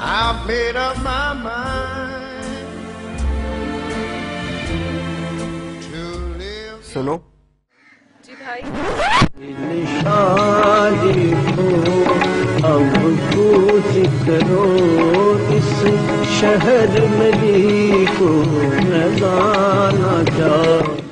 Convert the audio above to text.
I've made up my mind to live. सुनो जी भाई शादी को अब कूच करो इस शहर में को न गाना चाह